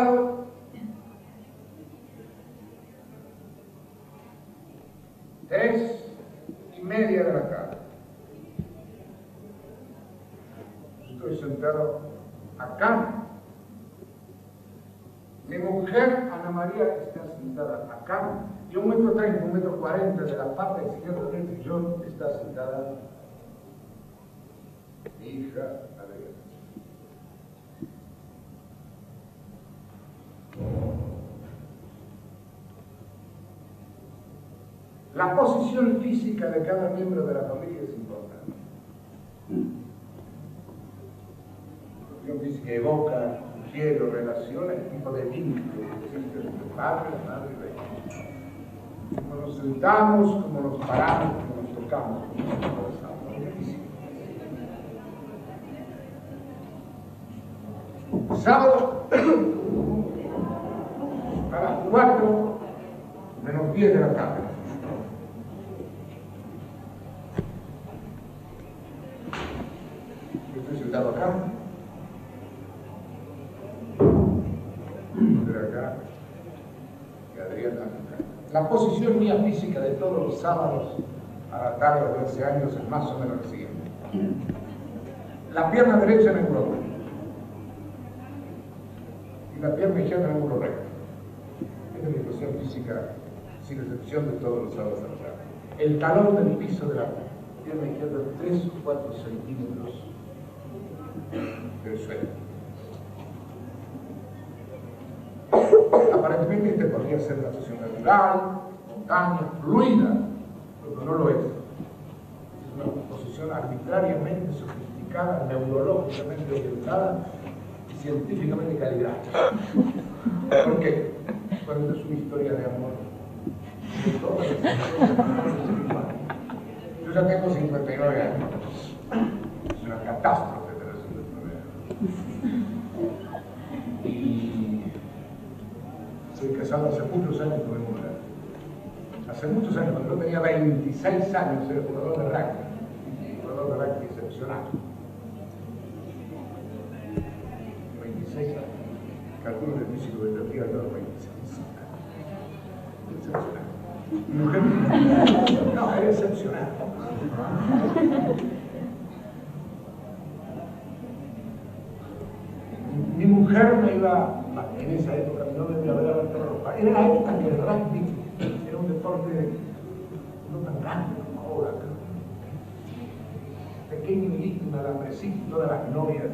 Sábado, tres y media de la tarde. Estoy sentado acá. Mi mujer, Ana María, está sentada acá. Y un metro treinta, un metro cuarenta de la pata del señor Daniel John está sentada mi hija Adriana. La posición física de cada miembro de la familia es importante. La posición física evoca, sugiere, relaciona el tipo de vínculo que existe entre padre, madre y rey. Como nos sentamos, como nos paramos, como nos tocamos, como nos abrazamos. Sábado a las 4 menos 10 de la tarde. Yo estoy sentado acá. De acá. Y Adriana acá. La posición mía física de todos los sábados a la tarde de 12 años es más o menos la siguiente. La pierna derecha en el culo y la pierna izquierda en el muro recto. Esta es mi posición física, sin excepción de todos los sábados a la tarde. El talón del piso de la pierna izquierda 3 o 4 centímetros del suelo. Este podría ser una posición natural, espontánea, fluida, pero no lo es. Es una posición arbitrariamente sofisticada, neurológicamente orientada y científicamente calibrada. ¿Por qué? Bueno, es una historia de amor. Yo ya tengo 59 años. Es una catástrofe soy casado hace muchos años con mi mujer. Hace muchos años, cuando yo tenía 26 años, era jugador de rugby. Jugador de rugby excepcional. 26 años. Calculo que el físico de los 26. Excepcional. Mi mujer, no, era excepcional. Mi mujer me iba, en esa época, no me iba a ver a la ropa. Era la época en que el rugby era un deporte no tan grande como ahora. Pequeño y de la presión, todas las novias.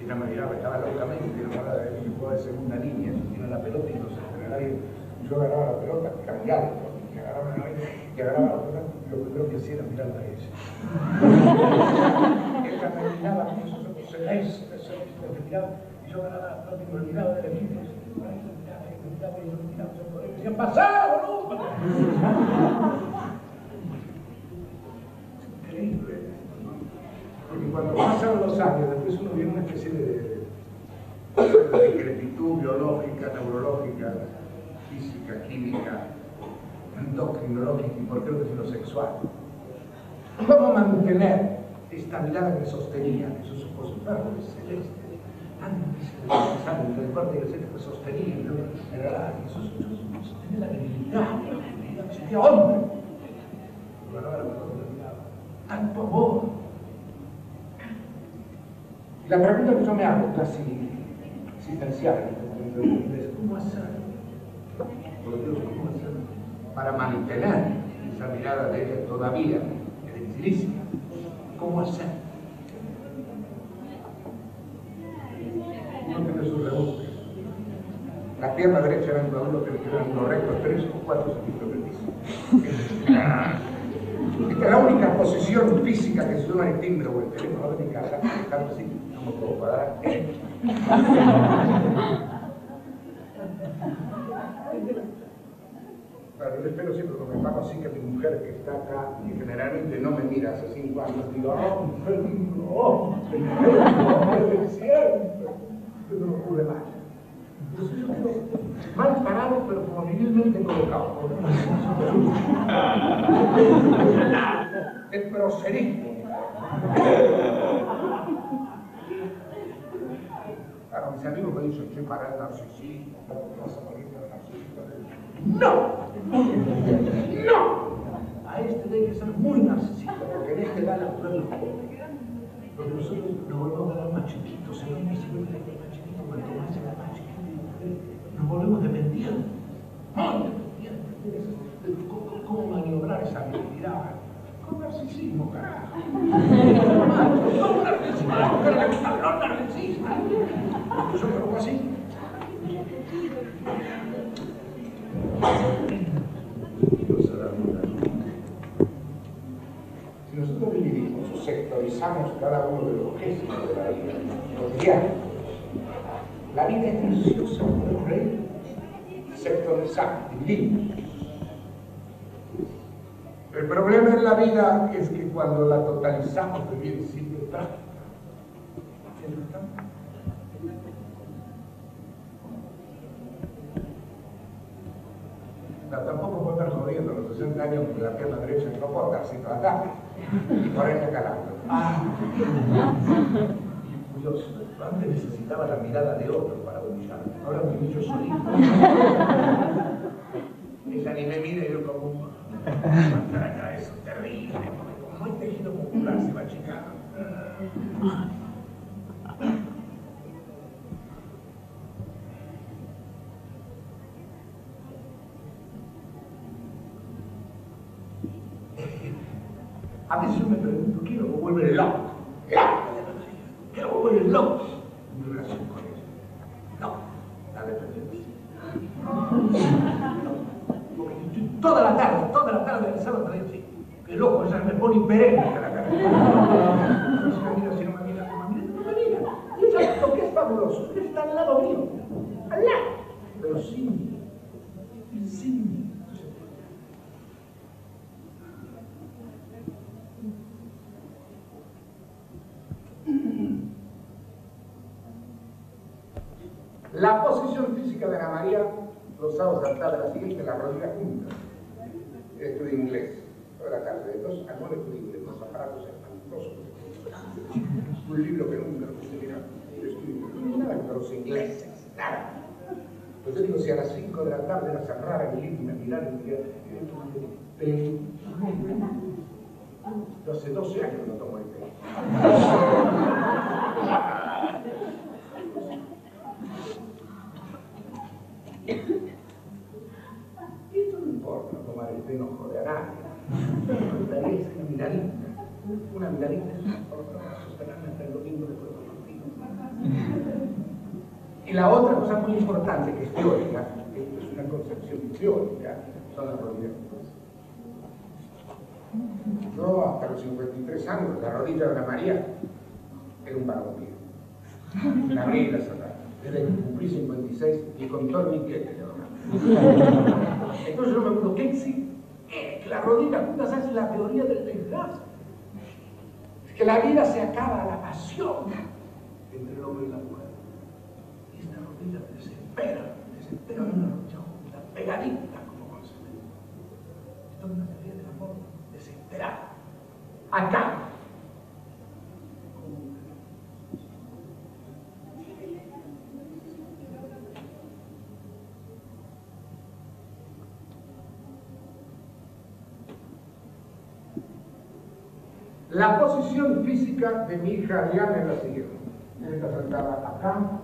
Y la miraba, estaba locamente enamorada de yo jugaba de segunda línea, tiene la pelota y los generales, yo agarraba la pelota, cambiaba, y agarraba la y agarraba la pelota, y lo primero que hacía era mirarla a ella. ella me miraba celestes, celestes, me miraba, yo agarraba la pelota y me olvidaba del equipo, y me miraba, y me miraba, y yo me miraba, y me decía, ¡pasá, boludo! Increíble. Porque cuando pasan los años, después uno viene una especie de, de decrepitud biológica, neurológica, física, química, endocrinológica y por qué no decirlo sexual. ¿Cómo mantener esta mirada que sostenía esos ojos verdes, celestes, difíciles de el cuerpo y el centro que sostenía, ¿verdad? esos ojos, sostenía la debilidad, me hombre. Tanto amor. La pregunta que yo me hago, casi existencial, es ¿cómo hacer? Por Dios, ¿cómo hacer? Para mantener esa mirada de ella todavía, es dificilísima. ¿Cómo hacer? Tiene sus rebusques. La pierna derecha era un ángulo que era un recto 3 o 4 centímetros del piso. Esta es la única posición física que suena el timbre o el teléfono de mi casa, tanto así, no me puedo parar. Claro, yo espero siempre cuando me paro así que mi mujer que está acá, y generalmente no me mira hace cinco años, digo, oh, mujer, oh, mujer, siempre, que no ocurre más. Entonces yo quedo mal parado, pero como civilmente colocado. El proserismo. mis amigos me dicen, che, para el narcisismo, vas a morir de narcisismo. ¡No! ¡No! A este hay que ser muy narcisista, porque en este la prueba Porque nosotros nos volvemos a dar más chiquitos, el hombre cuanto más se nos volvemos dependientes, muy dependientes. ¿Cómo, cómo maniobrar esa habilidad? Con narcisismo, carajo. Con narcisismo, los narcisistas. Yo pongo así. Si nosotros dividimos o sectorizamos cada uno de los gestos de la vida cotidiana, la vida es preciosa, por rey. Sectorizamos, dividimos. El problema en la vida es que cuando la totalizamos de bien simple práctica, tampoco puedo estar jodiendo los 60 años con la pierna derecha no puedo estar sin acá y ahí calando. Ah. Curioso, antes necesitaba la mirada de otro para brillar, ahora me miro solito. Ella ni me mira y yo como acá, eso es terrible, como hay tejido muscular se va achicando. A veces yo me pregunto, ¿qué lo vuelve loco? ¿Qué lo vuelve loco? Mi relación con ella. No, la. Porque estoy toda la tarde, toda la tarde del sábado decir, que loco, ella me pone imperente a la cara. No me mira, si no me mira, no me mira, no me mira. Y ella, lo que es fabuloso, está al lado mío, al lado, pero sin mí, sin mí. La posición física de Ana María los sábados a de la siguiente, la rodilla junta. Estudio inglés, toda la tarde, de dos a nueve estudio inglés, los aparatos espantosos. Un libro que nunca lo puse mirar. No nada contra los ingleses, nada. Pues yo digo, si a las 5 de la tarde era cerrar el libro y me mirar y me Yo hace 12 años no tomo el té. Esto no importa, tomar el té no jode a nadie. es una miradita. Una miradita es para sostenerme hasta el domingo después de contigo. Y la otra cosa muy importante que es teórica, esto es una concepción teórica, son las rodillas. Yo hasta los 53 años, la rodilla de la María era un varón mío. La abrí y la desde que cumplí 56 y con todo mi que Entonces yo me pregunto, ¿qué existe? Eh, la rodilla juntas es la teoría del desgaste. Es que la vida se acaba la pasión entre el hombre y la mujer. Desespera, desespera una rodilla junta, pegadita como concepto. Esto es una teoría del amor desesperada. Acá La posición física de mi hija Diana es la siguiente. Está sentada acá,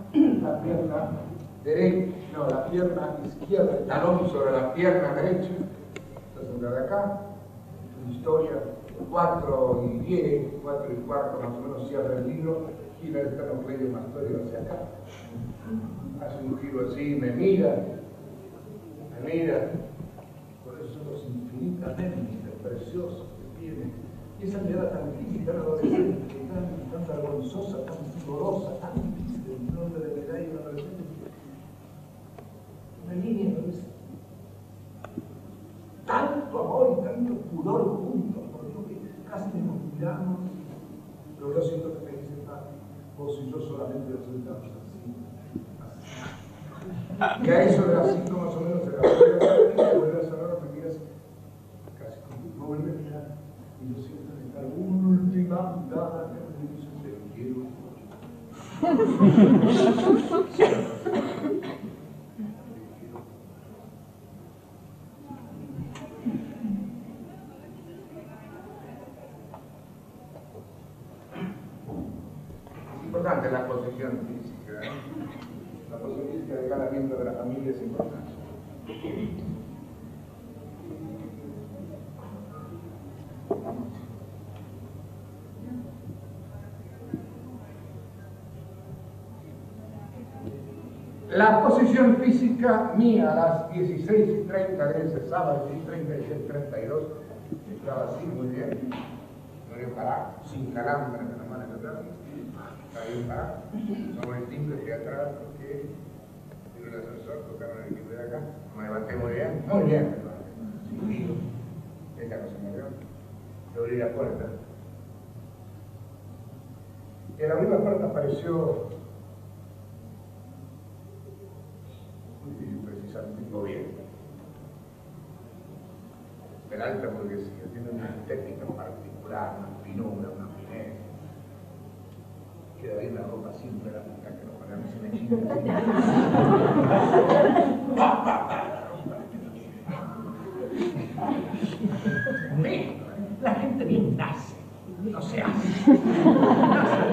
derecha, no, la pierna izquierda, el talón sobre la pierna derecha. Está sentada acá. historia, 4 y 10, 4 y cuarto más o menos cierra el libro, gira el esternocleido mastoideo hacia acá. Hace un giro así, me mira, me mira. Por eso los infinitamente preciosos que tiene y esa mirada tan difícil, tan tan, vergonzosa, tan dolorosa, tan difícil, el nombre de verdad y una adolescente. Una línea ¿no es? Tanto amor y tanto pudor juntos, por Dios que casi nos miramos, pero yo siento que me dicen, vos y yo solamente nos sentamos así. Que a eso de las cinco más o menos se la voy a volver a cerrar, me miras casi como no vuelve a mirar. Y yo siento última mirada que me dice te quiero importante la posición física. ¿eh? La posición física de cada miembro de la familia es importante. La posición física mía a las 16 y 30 de ese sábado, 16 y 30 de ese 32, estaba así muy bien. No había parado, sin calambre en la mano de atrás. Estaba bien parado. No el timbre de atrás porque en el ascensor tocaron el timbre de acá. Me levanté muy bien, muy bien, me. Sin lío. Ella no se movió. Yo abrí la puerta. Y abrir la puerta apareció un tipo bien. De la alta burguesía, tiene una estética particular, una finura, una fineza. Queda bien la ropa simple, la puta que lo ponemos en el chile. La gente bien nace, no se hace. Nace.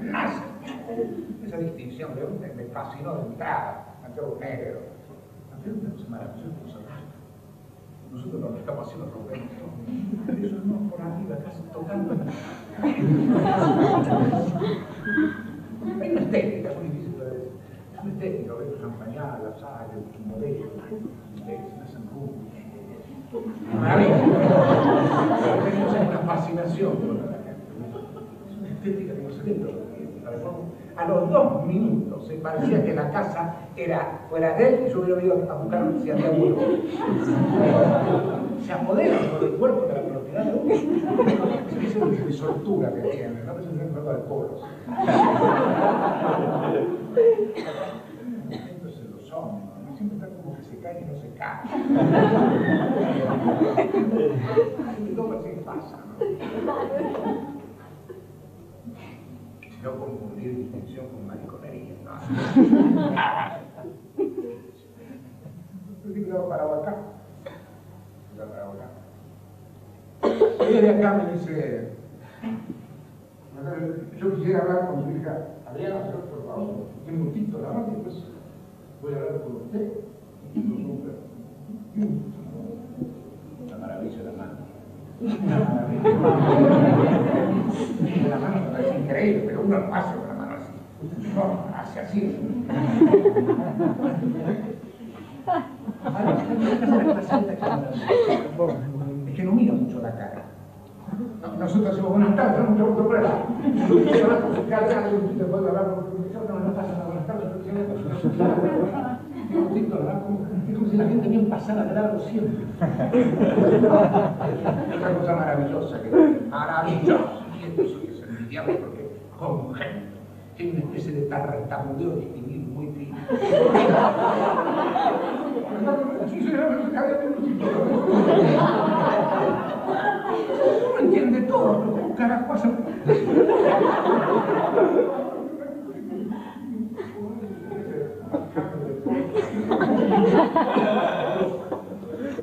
Nace esa distinción de me fascinó de entrada un negro. Ante una cosa maravillosa, Nosotros nos estamos haciendo Rubén. Eso no por arriba, casi tocando. Hay una estética muy difícil. Es una estética, ves champañada, la sal, el modelo, una zancú. Maravilloso. Tenemos una fascinación por la gente. Es una estética que nos salió a los dos minutos se parecía que la casa era fuera de él y yo hubiera ido a buscar si había. Se apodera por el cuerpo de la propiedad de uno. Es una de soltura que tiene, no es un juego de polos. Entonces los hombres, siempre están como que se caen y no se caen. Todo parece que pasa, ¿no? No confundir distinción con mariconería. ¿no? Parado acá. Y de acá me dice, yo quisiera hablar con su hija Adriana, por favor, un minutito nada más, y después voy a hablar con usted. La maravilla de la mano. La mano parece increíble, pero uno no hace con la mano así. No, hace así. Es que no mira mucho la cara. Nosotros decimos buenas tardes, mucho por el lado. Usted habla con su cara, usted puede hablar con no, no pasa nada, buenas tardes, es como si la gente bien pasara de largo siempre. Otra cosa maravillosa, que maravillosa, y esto sí que es envidiable porque como gente tiene una especie de tartamudeo distinguido muy fino. Uno entiende todo, pero ¿cómo carajo hace?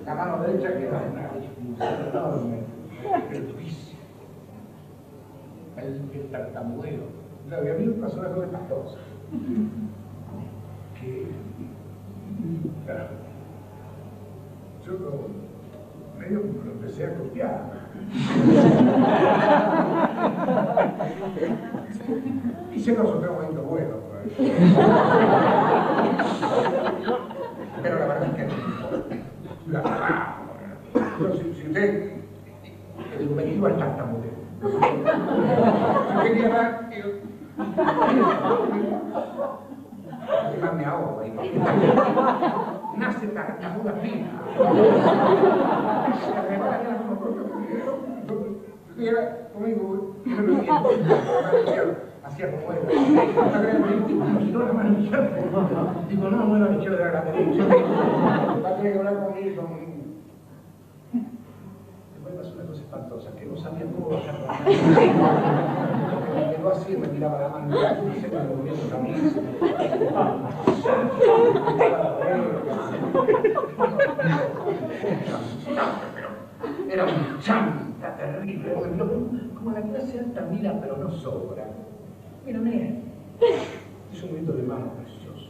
La mano derecha queda una disfunción enorme, el el, tartamudeo. La había habido un personaje de estas cosas. Que, claro, yo medio lo empecé a copiar. y se nos otro momento bueno. Pero la verdad es que no. Pero si, si usted bienvenido al tartamudeo. Yo quería dar el... Además me ahogo ahí. Nace tartamuda fina. Era conmigo, hacía como era. No la mano izquierda. Digo, no, no era la izquierda, era la derecha. Va a tener que hablar conmigo. Después pasó una cosa espantosa, que no sabía cómo bajar. Me quedó así me miraba la mano, y se me moviendo también. Pero era un chanta terrible, como la clase alta mira pero no sobra. Mira, mira, es un momento de mano precioso.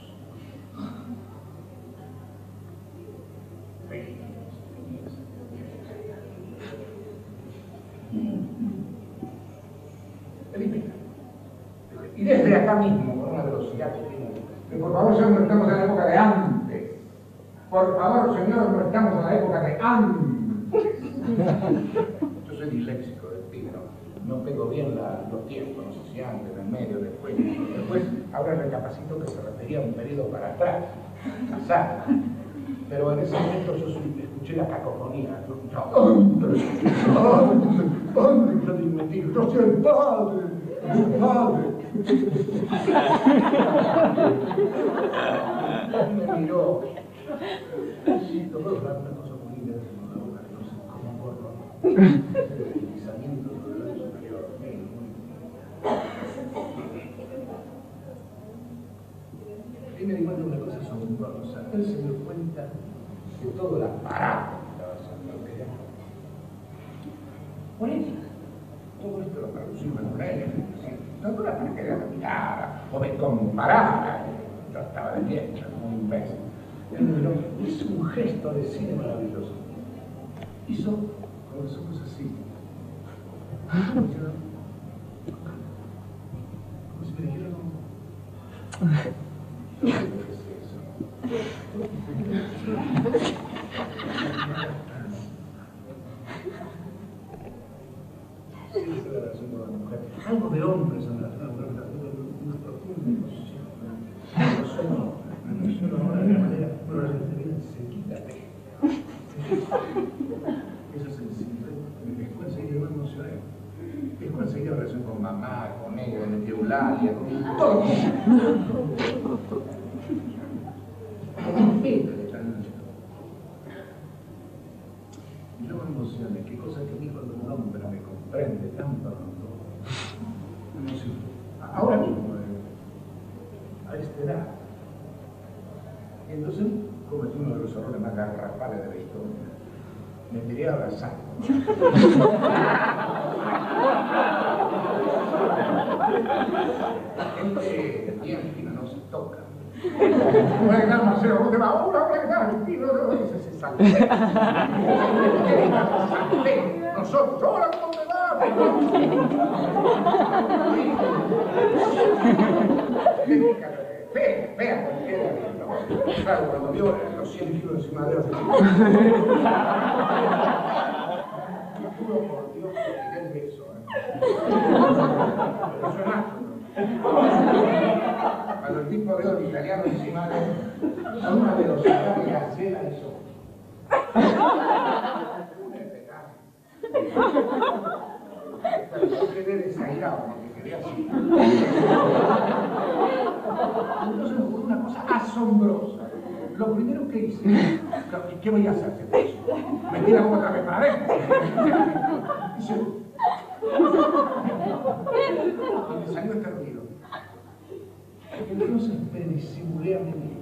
Y desde acá mismo, con una velocidad que tiene. Que por favor, señor, no estamos en la época de antes. Por favor, señor, no estamos en la época de antes. Yo soy disléxico, no, pego bien los tiempos, no sé si antes, en medio, después. Después, ahora recapacito que se refería a un periodo para atrás, pasar. Pero en ese momento yo escuché la cacofonía. Yo escuchaba, ¡Padre! ¡Padre! ¡Padre! ¡Yo soy el padre! ¡El padre! me miró. Sí, todo una cosa muy en la boca, no sé cómo corro. El deslizamiento del superior. Me di cuenta una cosa asombrosa. Él se dio cuenta de todo el aparato que estaba haciendo. Por eso, todo esto lo traducimos en. No la para que la mirara o me comparara. Yo estaba de pie, como un imbécil. Él hizo un gesto de cine maravilloso. Hizo con los ojos así. Como si me dijera como... ¿Qué es eso? Algo de hombres en la mujer, una profunda emoción. No solo, no ahora de manera, pero la gente viene enseguida. Esa sensibilidad, después enseguida me emocioné. Después enseguida relación con mamá, con ella, con Eulalia, con todo. Y luego me emocioné, qué cosa que dijo el hombre me comprende tan pronto. Ahora mismo, eh, a esta edad. Entonces cometí uno de los errores más garrafales de la historia. Me tiré a abrazar. La gente bien no se toca. ¿Qué Marcelo? ¿Cómo te va? Hola, hola, ¿qué tal? No, no, no, se salté. Nosotros, hola, ¿cómo te va? Vea, vea, Claro, cuando vio los 100 kilos encima de él. Juro por Dios que el beso. Cuando el tipo veo el italiano encima de a una velocidad que cancela eso. Yo quedé desairado, porque quedé así. Entonces me ocurrió una cosa asombrosa. Lo primero que hice, ¿qué voy a hacer? Me tira otra vez para adentro. Y me salió este ruido. Entonces me disimulé a mí mismo.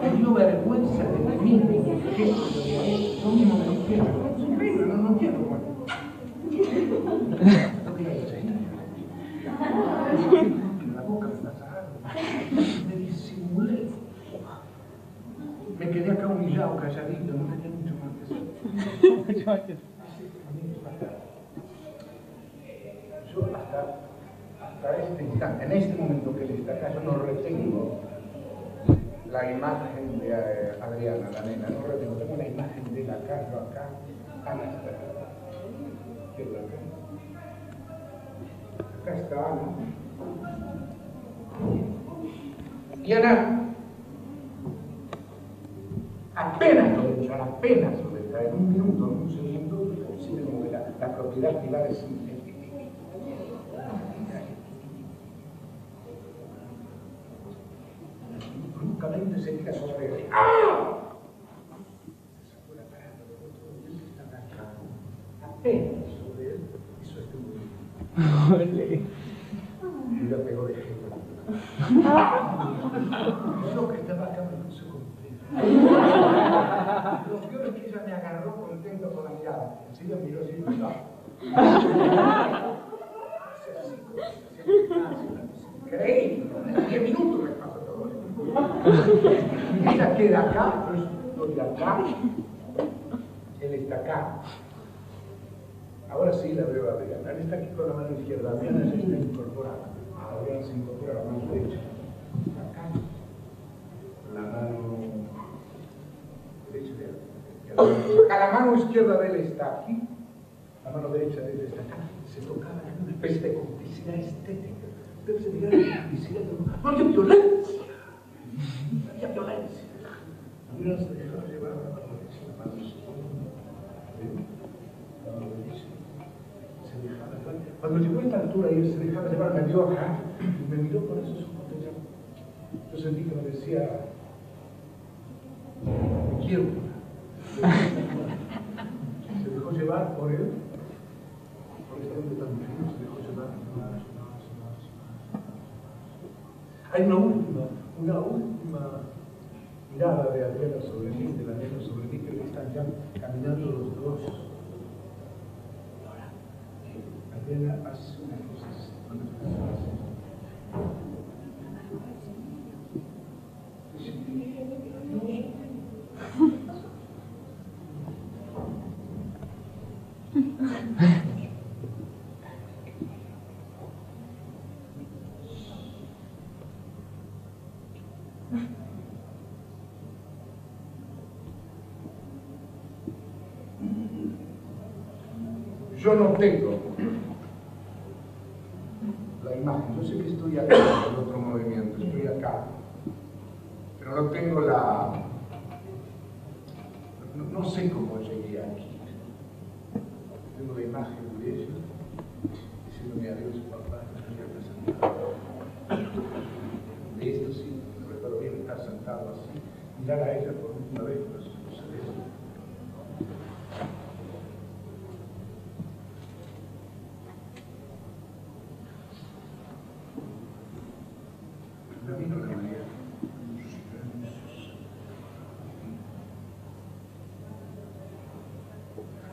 Me dio vergüenza de mí mismo. Yo mismo me dije, no, no quiero. Lo que hice. En la boca me pasaron. Me disimulé. Me quedé acá humillado, calladito, no tenía mucho más que hacer. En este momento que él está acá, yo no retengo la imagen de eh, Adriana, la nena, no retengo, tengo la imagen de la yo acá, Ana está acá. Acá está Ana. Y Ana, apenas lo de apenas lo de en un minuto, en un segundo, que la, la propiedad privada es bruscamente se tira sobre él. ¡Ah! Se sacó la cara, apenas sobre él, hizo este movimiento. y la pegó de jefe. Yo que estaba acá me puse contento. Lo peor es que ella me agarró contento con la mirada. Enseguida miró así y me Increíble, en 10 minutos me pasa esto. Ella queda acá, yo estoy acá, él está acá. Ahora sí la veo a Adriana. Él está aquí con la mano izquierda, Adriana ya está incorporada. Adriana se incorpora la mano derecha. Acá. La mano derecha de la mano izquierda de él está aquí. La mano derecha de él está acá. Se tocaba en una especie de complicidad estética. Ser mirar la complicidad de No había violencia. Había violencia. Cuando llegó a esta altura y él se dejaba llevar, me vio acá y me miró con esos ojos de. Yo sentí que me decía, te quiero. Se dejó llevar por él, por este hombre tan fino, se dejó llevar más, más. Hay una última, una última mirada de Adriana sobre mí, de la nena sobre mí, que están ya caminando los dos. Adriana hace una cosa así, cuando hace Yo no tengo la imagen, yo sé que estoy acá en otro movimiento, estoy acá, pero no tengo la... No, no sé cómo llegué aquí. Tengo la imagen de ella, diciéndome adiós papá, me presentado. De esto sí, me recuerdo bien estar sentado así, mirar a ella por última vez, pues, no sé de eso. La vino la María.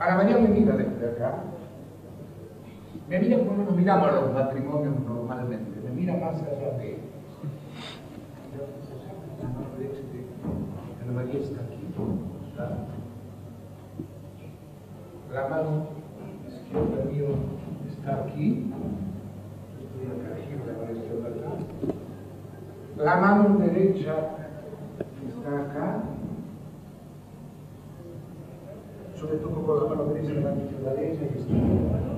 Ana María me mira desde acá. Me mira como nos miramos los matrimonios normalmente. Me mira más allá de él. Ana María está aquí. La mano izquierda mío está aquí. La mano derecha está acá. Yo le con la mano derecha la mano izquierda de ella y estoy con la mano.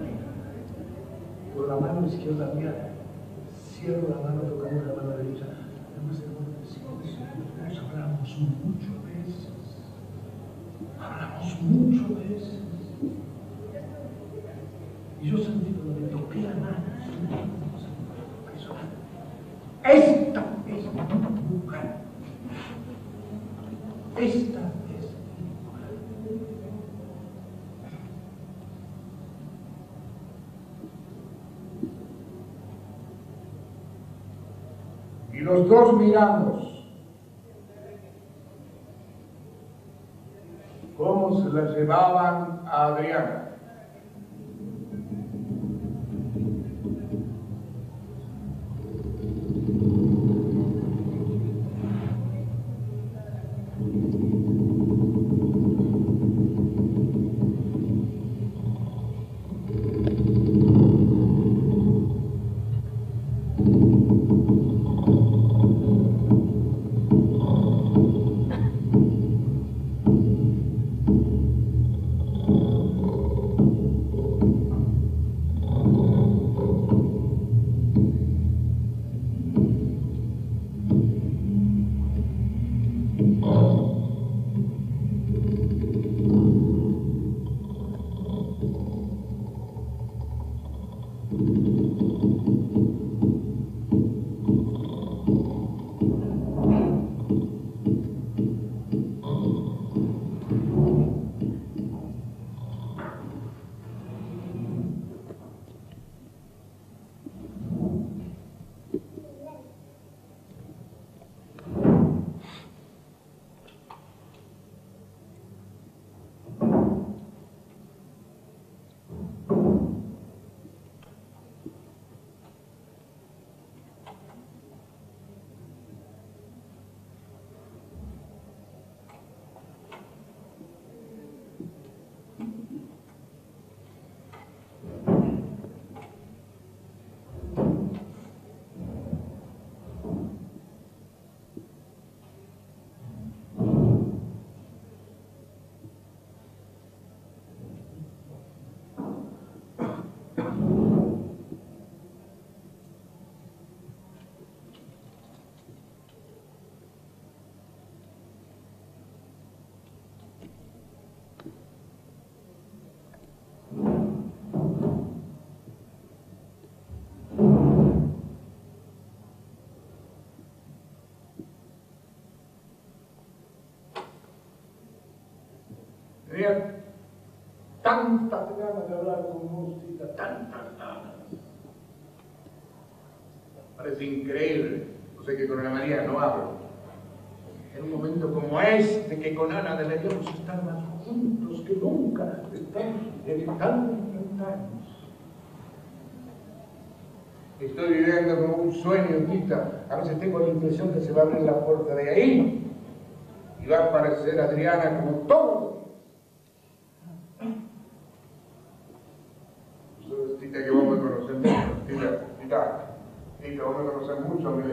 Con la mano izquierda mía cierro la mano tocando la mano derecha. Además, hermano, nosotros hablamos mucho veces. Hablamos mucho veces. Y yo sentí cuando le toqué la mano. Es mi mujer. Esta es mi mujer. Dos miramos cómo se la llevaban a Adriana. Tantas ganas de hablar con vos, tantas ganas. Parece increíble. No sé que con Ana María no hablo. En un momento como este, que con Ana deberíamos estar más juntos que nunca, estamos evitando enfrentarnos. Estoy viviendo como un sueño, Tita. A veces tengo la impresión que se va a abrir la puerta de ahí y va a aparecer Adriana como todo. Tita, que vos me conocés mucho. Tita, Tita, Tita, vos me conocés mucho, mi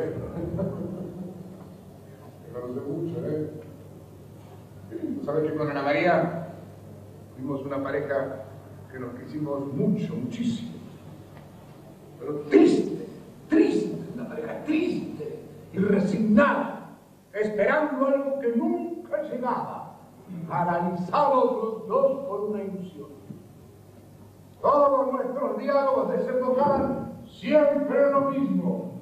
Me conocés mucho, ¿eh? ¿Sabes que con Ana María fuimos una pareja quisimos mucho, muchísimo? Pero triste, triste, una pareja triste y resignada, esperando algo que nunca llegaba, paralizados los dos por una ilusión. Todos nuestros diálogos desembocaban siempre lo mismo,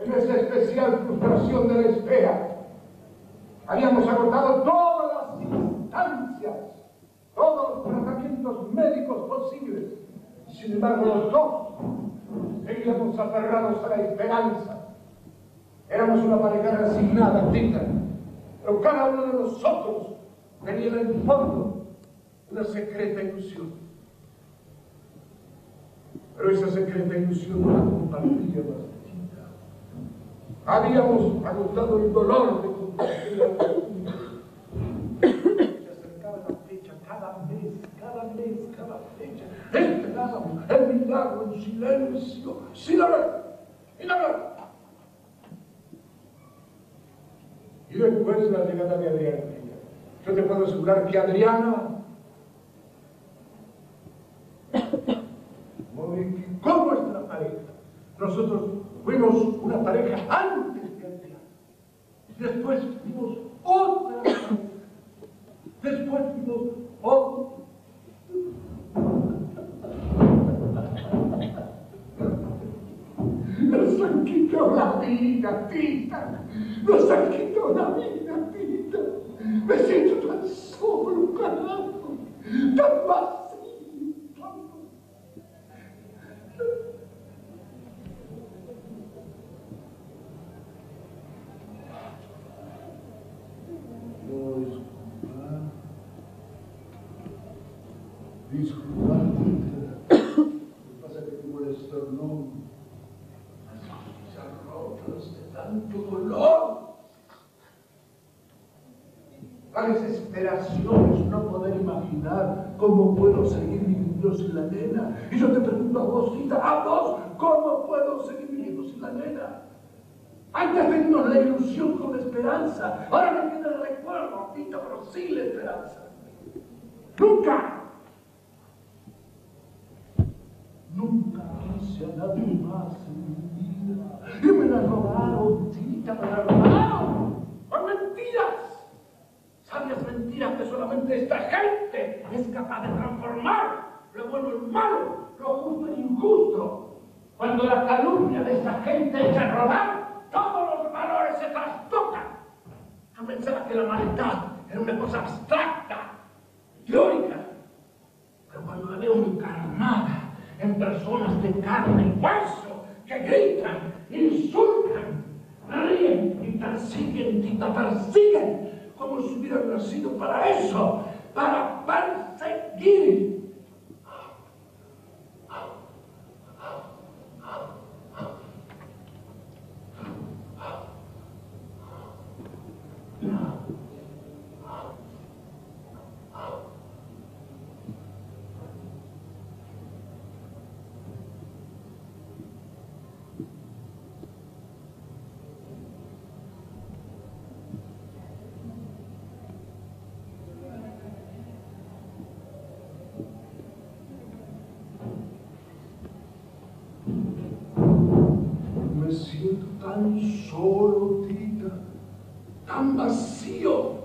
en esa especial frustración de la espera. Habíamos agotado todas las instancias, todos los tratamientos médicos Sin embargo, los dos seguíamos aferrados a la esperanza. Éramos una pareja resignada, Tita, pero cada uno de nosotros tenía en el fondo una secreta ilusión. Pero esa secreta ilusión no la compartíamos. Habíamos agotado el dolor de compartir la Se acercaba la fecha cada mes, cada mes, cada fecha. El milagro en silencio, sin hablar, sin hablar. Y después la llegada de Adriana. Yo te puedo asegurar que Adriana modificó nuestra pareja. Nosotros fuimos una pareja antes que Adriana. Después fuimos otra. Después fuimos otra. Nos han quitado la vida, Tita. Nos han quitado la vida, Tita. Me siento tan solo, carajo. Tan vacío. Tan... No, disculpa. Disculpa, Tita. Lo que pasa es que tengo el esternón rotos de tanto dolor. La desesperación es no poder imaginar cómo puedo seguir viviendo sin la nena. Y yo te pregunto a vos, a vos, ¿cómo puedo seguir viviendo sin la nena? Antes teníamos la ilusión con esperanza. Ahora no tiene el recuerdo, Tita, pero sí la esperanza. Nunca Nunca quise a nadie más en mi vida. Y me la robaron, tita, me la robaron. Sabias mentiras que solamente esta gente es capaz de transformar lo bueno en malo, lo justo en injusto. Cuando la calumnia de esta gente echa a rodar, todos los valores se trastocan. Yo pensaba que la maldad era una cosa abstracta, teórica. Pero cuando la veo encarnada, en personas de carne y hueso que gritan, insultan, ríen y persiguen y te persiguen como si hubieran nacido para eso, para perseguir. Me siento tan solo, Tita, tan vacío.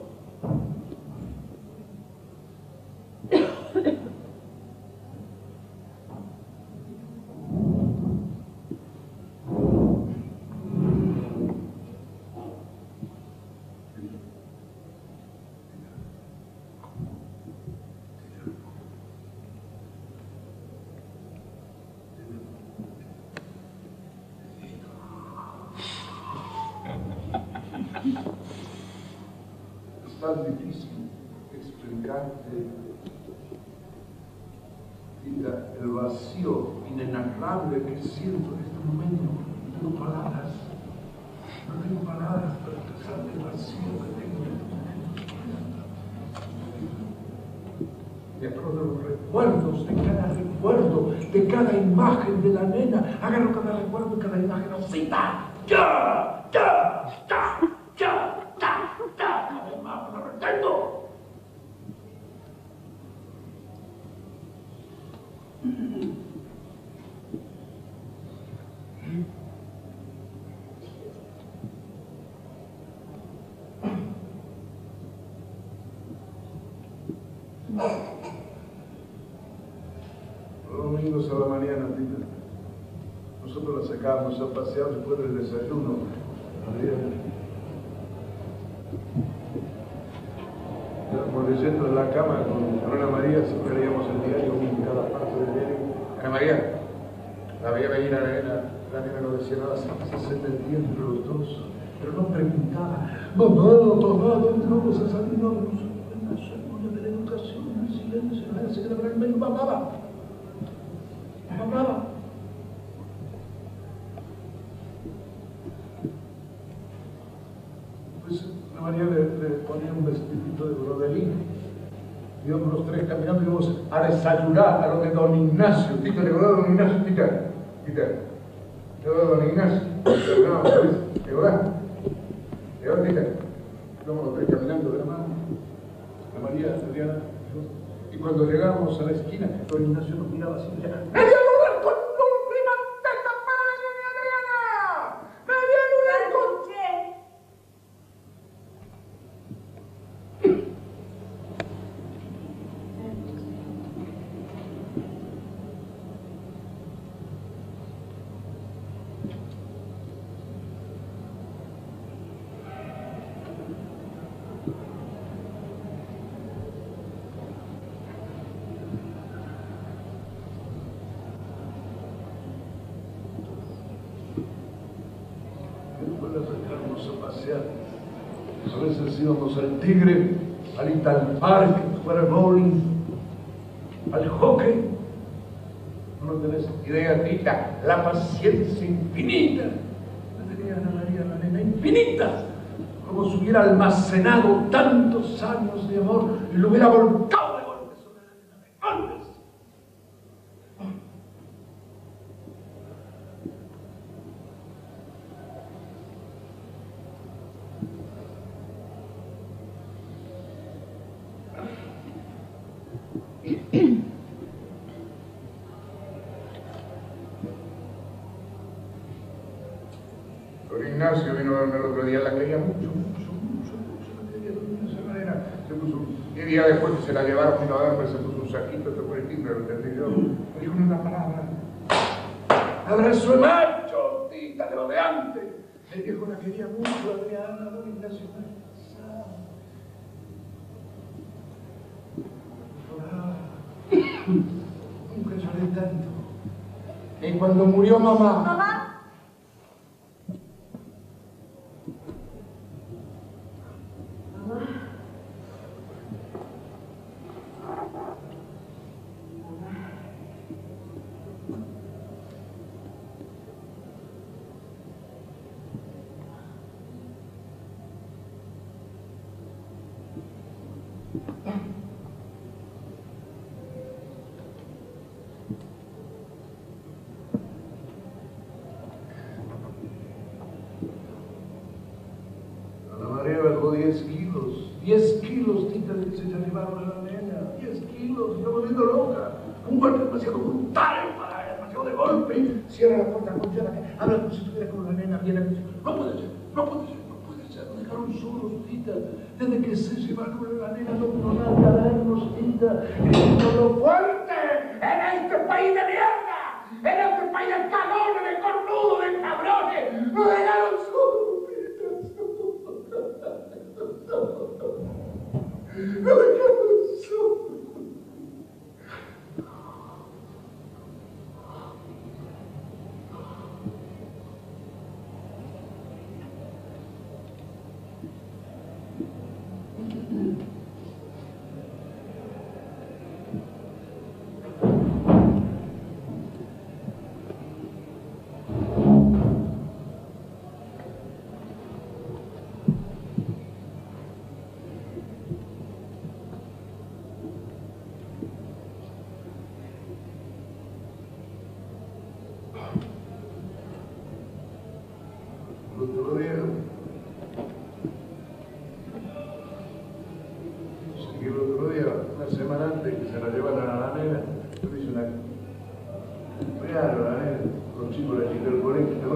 Tan difícil explicarte el vacío inenarrable que siento en este momento. No tengo palabras, no tengo palabras para expresar el vacío que tengo en este momento. De todos los recuerdos, de cada recuerdo, de cada imagen de la nena, agarro cada recuerdo y cada imagen, cita, ya, ya, ya, ya, ya, además, lo retengo. Los domingos a la mañana, nosotros la sacamos a pasear después del desayuno. Por leyendo en la cama con Ana María, siempre leíamos el diario, en cada parte del diario. Ana María, la veía venir a la nena, la nena no decía nada, se, se entendía entre los dos, pero no preguntaba, mamá, ¿dónde vamos a salir? No, no, en la ceremonia de la educación, en silencio, nadie se queda en medio, mamá, mamá. Pues la María le, le, ponía un vestidito de broderín. Íbamos los tres caminando y íbamos a desayunar a lo de don Ignacio. ¿le acordás de don Ignacio? Tita, Tita. ¿Le acordás de don Ignacio? No. ¿Le acordás? ¿Le acordás, Tita? Los tres caminando de la mano. La María, Adriana. Y cuando llegamos a la esquina, don Ignacio nos miraba así y decía, ¡Nadie lugar con un prima teca para Adriana! ¡Nadie lugar con... Después de sacarnos a pasear, a veces íbamos al Tigre, al Ital Park, para el bowling, al hockey. No tenés idea, Tita, la paciencia infinita. La tenía Ana María, la nena, infinita. Como si hubiera almacenado tantos años de amor y lo hubiera volcado de golpe sobre la nena de golpes. Don Ignacio vino a verme el otro día, la quería mucho, mucho, mucho, mucho, la quería don Ignacio Herrera. Se puso, y día después que se la llevaron, vino a verme, se puso un saquito, tocó el timbre, lo entendí yo. Me dijo una palabra. Abrazo de macho, tita, de lo de antes. El viejo la quería mucho, Adriana, don Ignacio Herrera. Nunca lloré tanto. Y cuando murió mamá, Mamá, Ana María bajó 10 kilos. 10 kilos, tita, se la llevaron a la nena. 10 kilos, está volviendo loca. Un golpe demasiado brutal demasiado de golpe. Cierra la puerta llave. Habla como si estuviera con la nena. Viene no puede ser, no puede ser, no puede ser. Nos dejaron solos, tita. Desde que se llevaron a la nena, no vino nadie a vernos, tita. Esto es lo fuerte en este país de mierda. En este país de calones, de cornudos, de cabrones. Nos dejaron tita. Nos dejaron solos.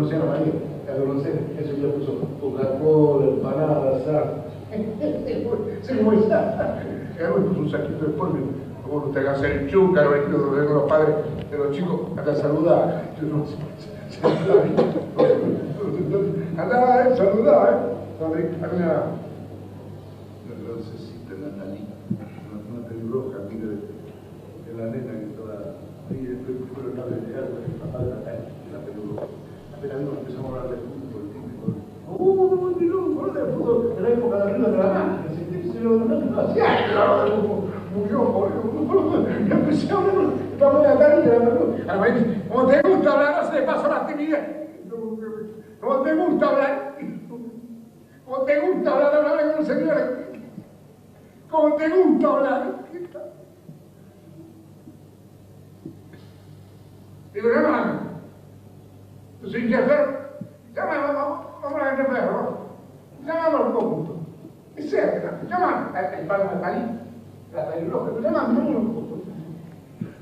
conocían a María, la conocen, ese día puso Coca-Cola, empanadas, sal. Se como está. Luego puso un saquito de polvo, como no te hagas el chúcaro, de los padres de los chicos, anda a saludar. Anda a saludar, ¿eh? Anda, no necesita la una pelirroja, mire, de la nena que toda, ahí después a con el papá de la la pelirroja. Apenas vimos empezamos a hablar de fútbol. ¡Uh, bien, hablar de fútbol! En la época de arriba de la mano, se lo no hacía, murió, murió, y empecé a hablar, te gusta hablar, no pasó la timidez. Como te gusta hablar, como te gusta hablar, hablar con los señores. Como te gusta hablar. Digo, llámame. Que hacer, llámame, vamos a perro. Llámame un poco. Y cerca, llámame. El palo de palí, la pelirroja, llámame un poco.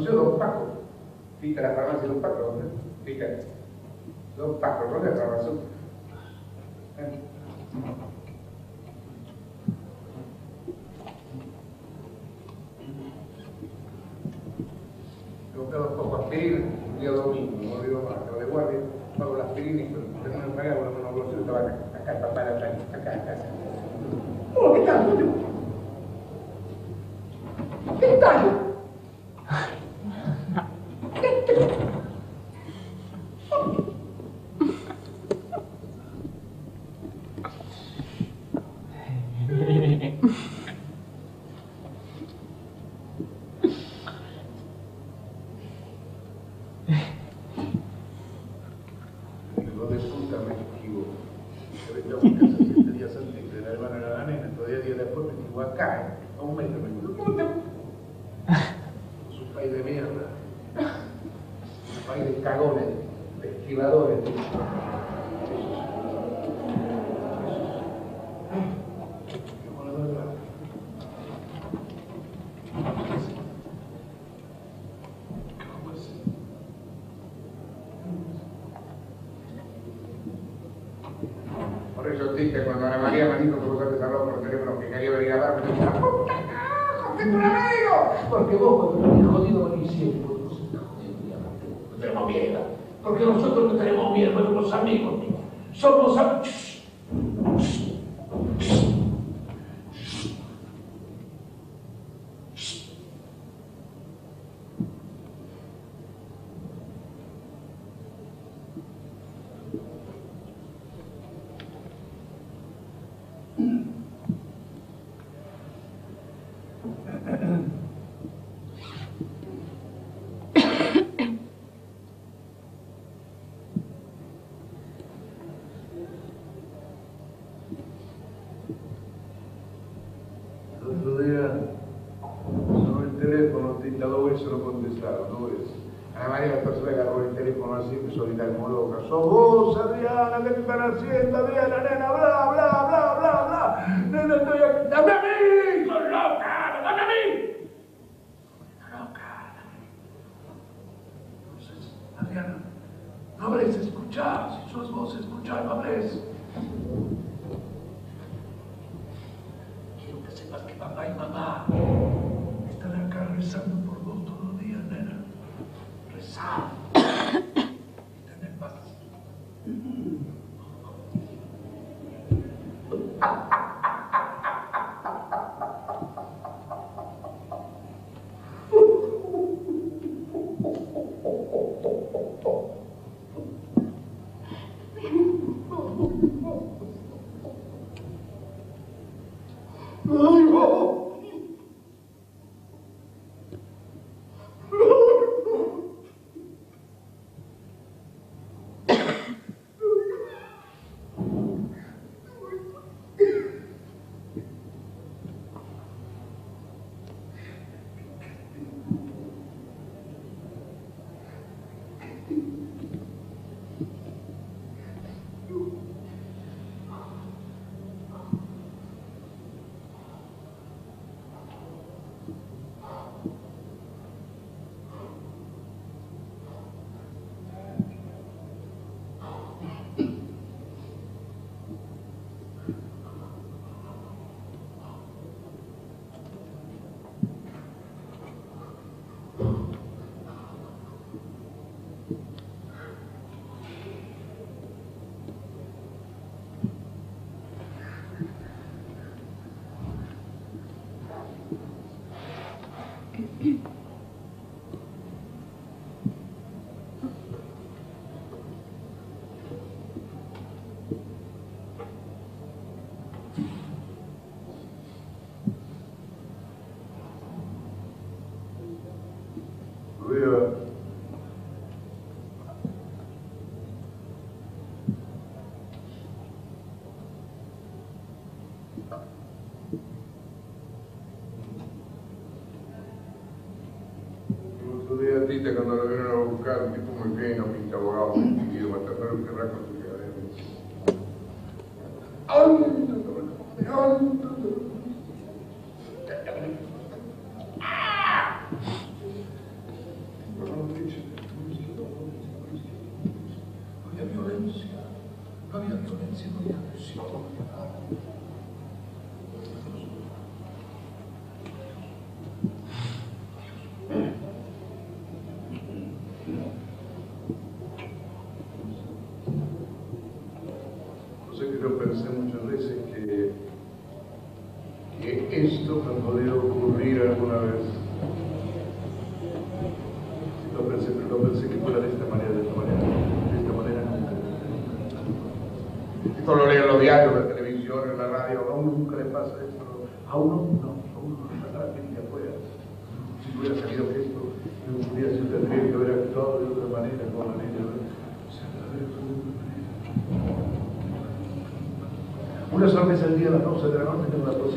conoció Don Paco fija la farmacia de Don Paco ¿dónde? fija Don Paco ¿dónde la razón? ¿Eh? Yo buscaba poco aspirina, un día domingo, no me olvido más, acabo de guardia, pago la aspirina y tengo que pagar, bueno, no lo sé, estaba acá, acá, el papá, acá, acá, acá. Oh, ¿qué tal? ¿Qué tal? Hijo de puta, me equivoco. Se venía a mi casa siete días antes de la hermana de la nena, todavía días después me equivoco acá, ¿eh? a un metro me equivoco. ¿Cómo te Es un país de mierda. Un país de cagones, de esquivadores. Yo con la verdad. ¿Cómo es? Dije cuando Ana María me dijo que vos antes hablaba por teléfono que quería venir a darme, ¡puta carajo, que tu amigo! Porque vos cuando me jodido venís siempre, porque vos estás jodido y aparte no tenemos miedo. Porque nosotros no tenemos miedo, somos amigos. Somos amigos. El otro día sonó el teléfono, veces lo contestaron, dos veces. Ana María la persona agarró el teléfono así, empezó a gritar como loca. ¡Sos vos, Adriana! ¿Qué te están haciendo, Adriana, nena? ¡Bla, bla, bla, bla, bla! ¡Nena, estoy aquí! ¡Dame a mí! ¡Sos loca! ¡Dame a mí! ¡Está loca! Entonces, Adriana, no hables, escuchá. Si sos vos, escuchá, no hables.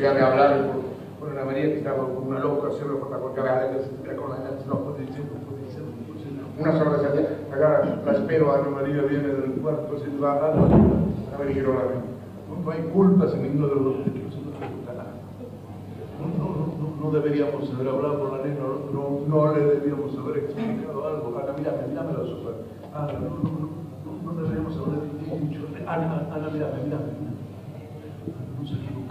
possibilità di parlare con, con una varietà, con una loca, sempre con la corcavale, con la canzone, con una sola cosa, magari la spero Anna Maria viene del quarto se va a la verificherò la mia. Non hay culpa se ninguno de los derechos no, no, no, no deberíamos haber hablado con la nena, no, no, no le debíamos haber explicado algo. Ana, mírame, mírame la sopa. Ana, no, no, no, no deberíamos haber dicho, Ana, Ana, mírame, mírame. No se equivoque.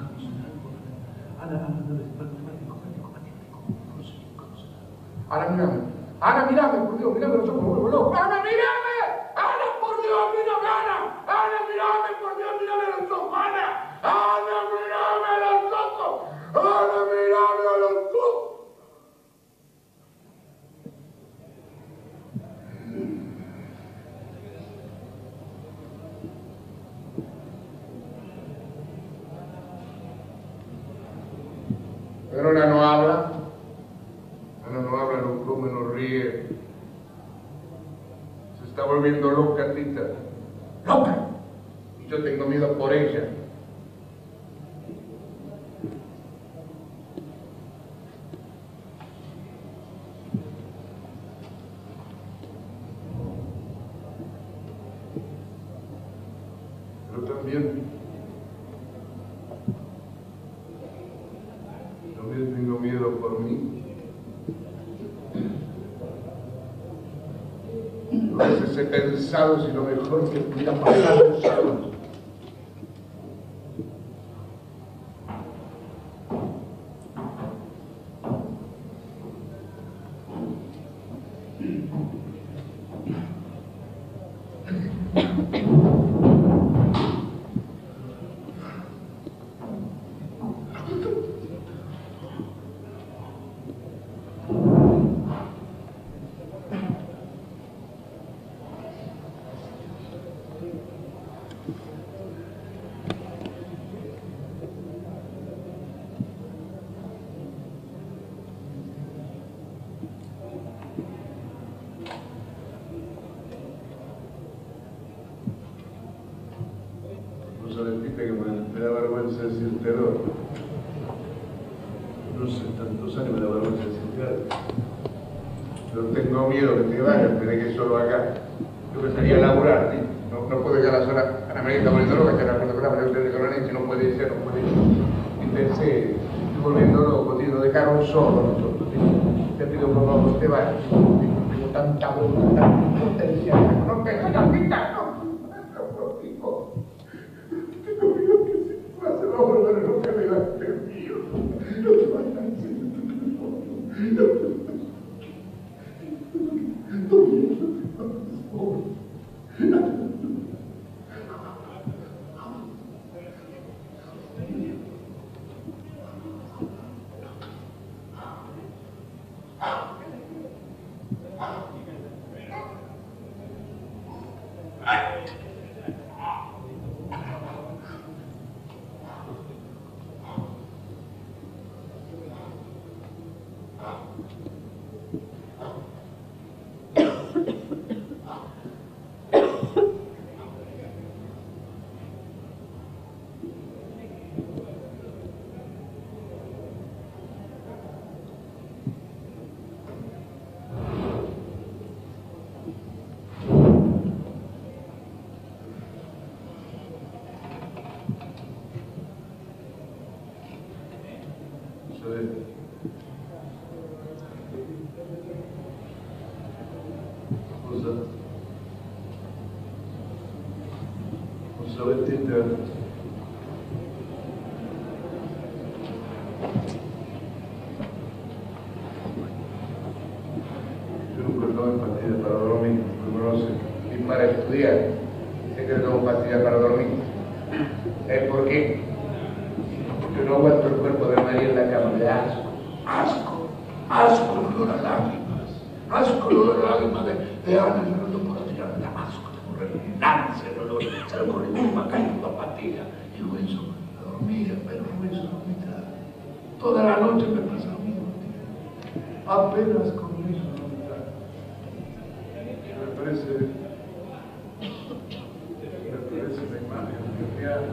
Ahora mirame, ahora mirame, por Dios, mirame los ojos, Ahora mirame, ahora por Dios. poniéndolo pensados y lo mejor que pudiera pasar experiencia con María. Entonces, volviéndolo contigo, dejaron solo nosotros. Pido por favor, te vayas. Tengo tanta voluntad, tanta potencia, no Toda la noche me pasa lo mismo, apenas con eso, a mitad. Me parece, me parece una imagen muy real.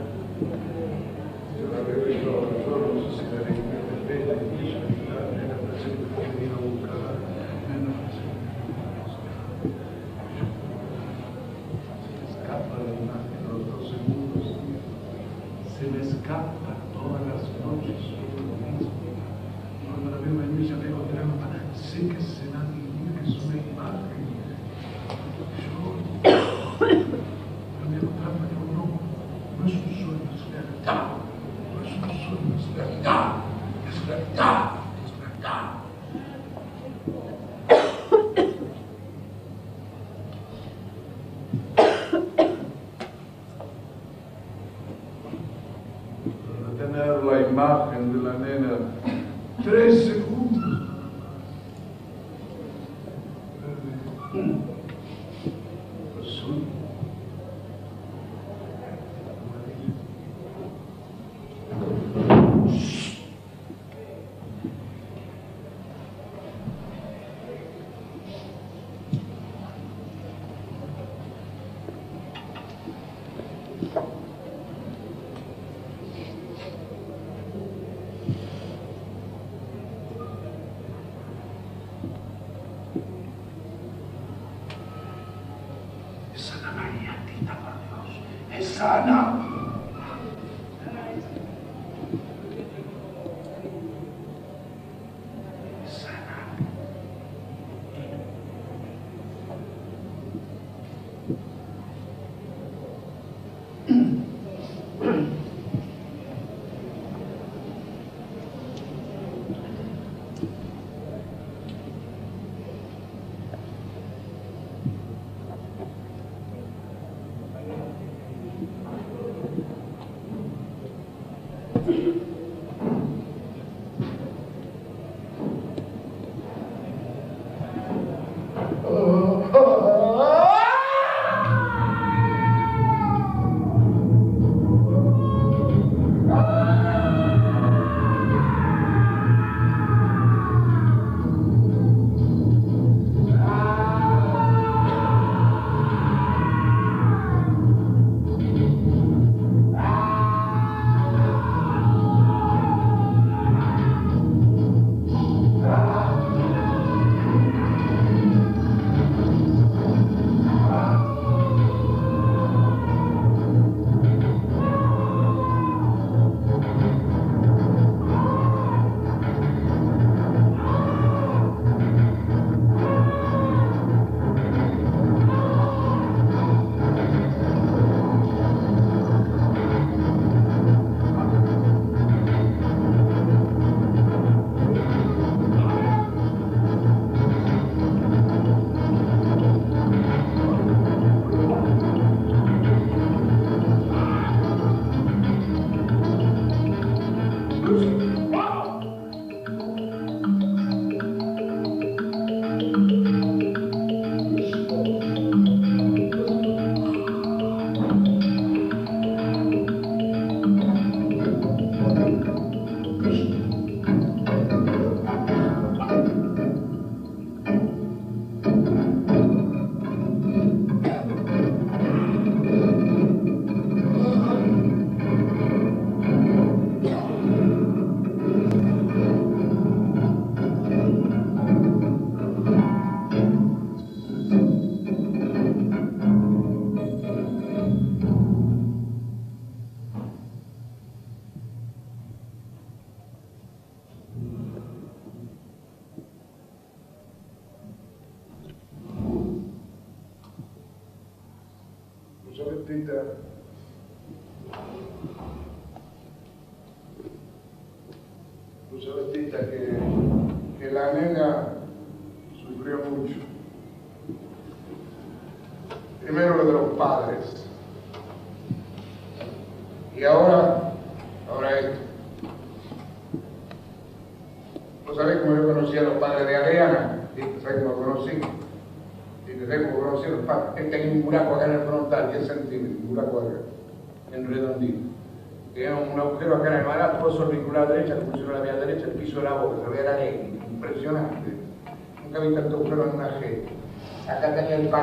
Yo la veo y todo, solo no sé si la leí de bella y visualizar, nena presente que vino a buscar, nena presente que vino a buscar. Se me escapa la imagen a los dos segundos, se me escapa todas las noches sobre lo mismo. Cuando la veo en mí ya veo trampa, sé que será divina, que es una imagen. Yo, no me hago trampa, digo, no, no es un sueño, es realidad. No es un sueño, es realidad. Es realidad, es verdad. Para tener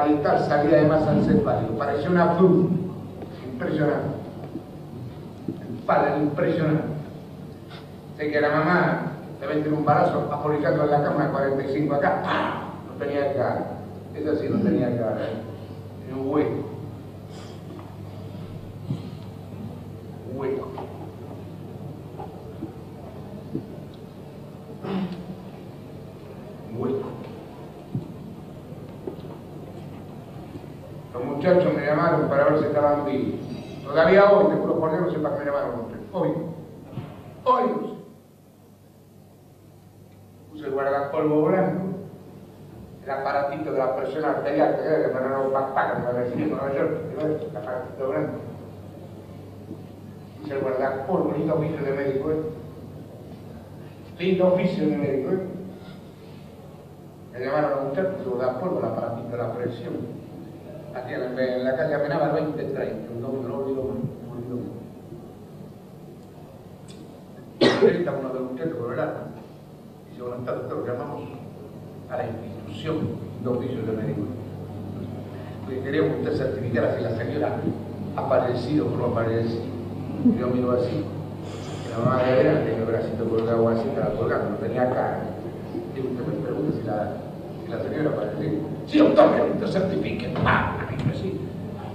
parietal, salida de masa encefálico, parecía una pluma, impresionante. Padre, impresionante. Sé que la mamá le mete un balazo apolicando en la cama 45 acá, no tenía cara. Eso sí, no tenía cara, ¿eh? tenía un hueco. Un hueco. Un hueco. Los para ver si estaban vivos. Todavía hoy, te juro por Dios, no sé para qué me llamaron ustedes. Hoy. Hoy no. Puse el guardapolvo blanco, el aparatito de la presión arterial, que era lo papá, que me decía en Nueva York, el aparatito blanco. Puse el guardapolvo, lindo oficio de médico, ¿eh? Lindo oficio de médico, ¿eh? Me llamaron a los muchachos, el guardapolvo, el aparatito de la presión. En, la calle Amenábar 20, 30, un domingo, no olvido más, no olvido más. Ahorita uno de los muchachos por el arma, dice, bueno, está doctor, llamamos a la institución de oficios de médico. Porque queríamos que usted certificara si la señora ha aparecido o no aparecido. Yo miro así, y la mamá de tenía el bracito colgado así, estaba colgando, no tenía cara. Digo, usted me pregunta si la, si la señora apareció. Sí, doctor, que usted certifique. ¡Ah! Así.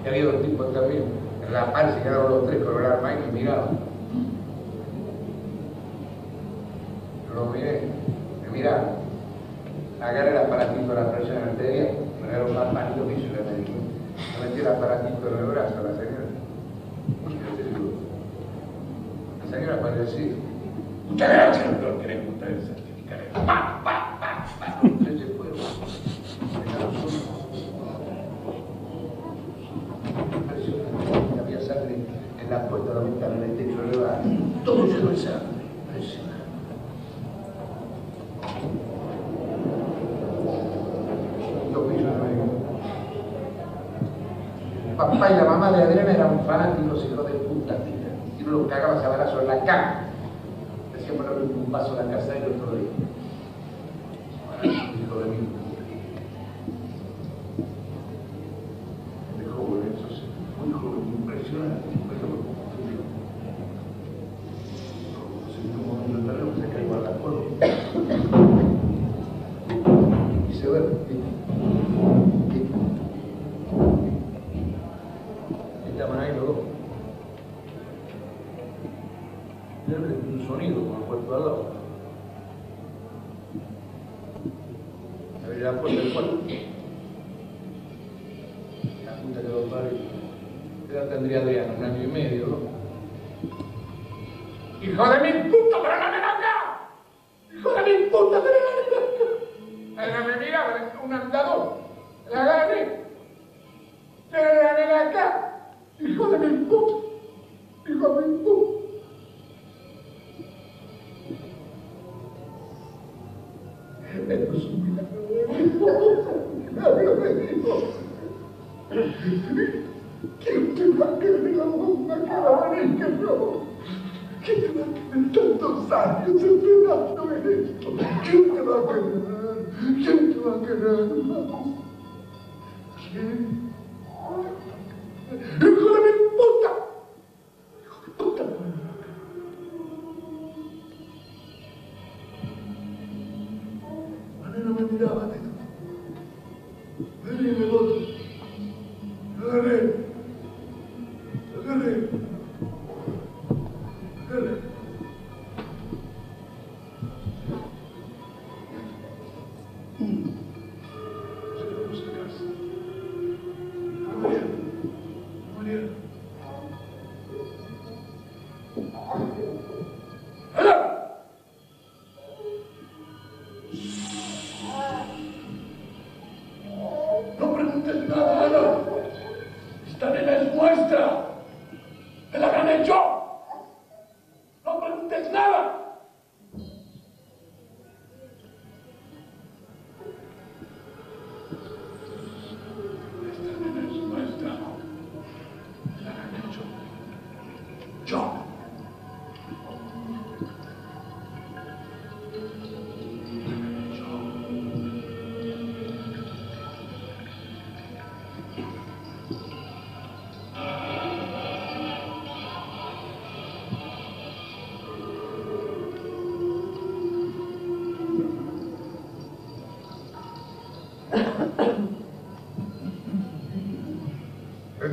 Y había dos tipos también. En la par se quedaron los tres con el arma y me miraban. Los miré, me miraban. Agarré el aparatito de la presión arterial, me dieron un aparatito que hizo el médico. Me metí el aparatito en el brazo a la señora. La señora apareció. Muchas gracias, doctor, queremos usted certificar. ¡Pa, pa, pa, pa! Entonces se fue. Se quedaron solos. Impresionante. Había sangre en la puerta de la ventana, en el techo del bar. Todo lleno de sangre. Impresionante. Yo fui una vez. El papá y la mamá de Adriana eran fanáticos hijos de puta. Y uno los cagaba a balazo en la cama. Decía ponerle un vaso a la casa y el otro día. Un año y medio. ¡Hijo de mi puta, pero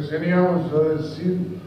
Genial, esclarecido, eh,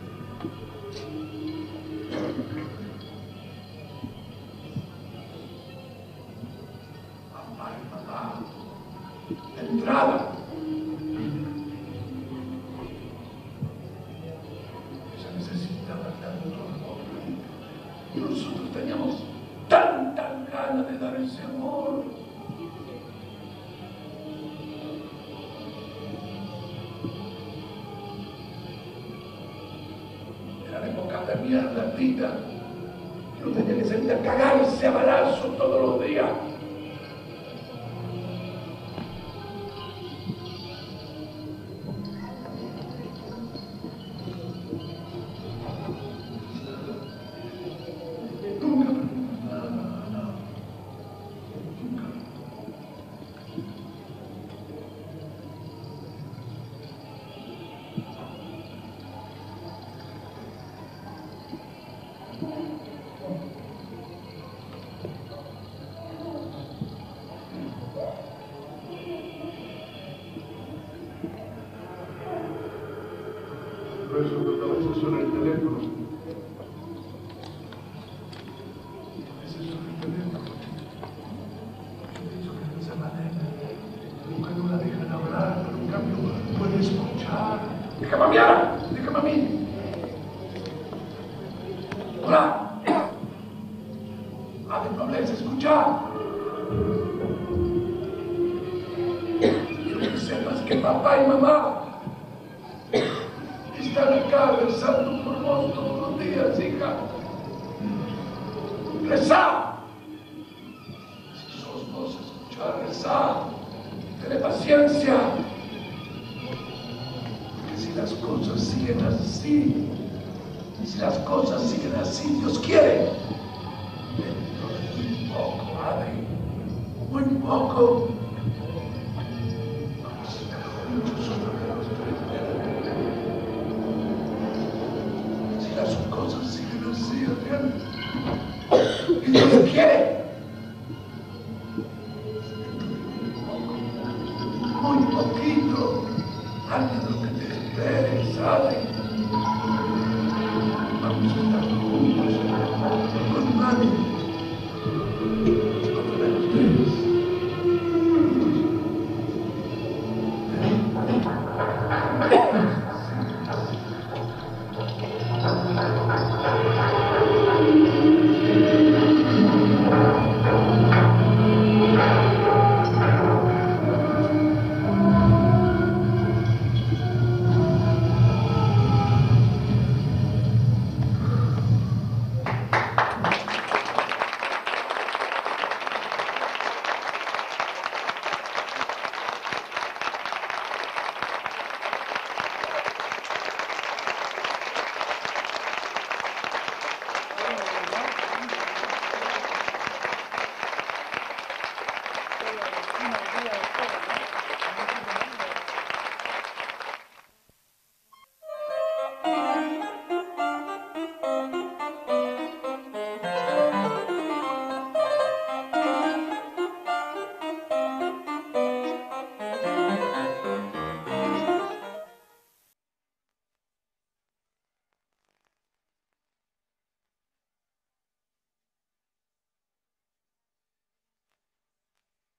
paciencia. Si las cosas siguen así, si las cosas siguen así, Dios quiere. Dentro de muy poco, Adri, muy poco,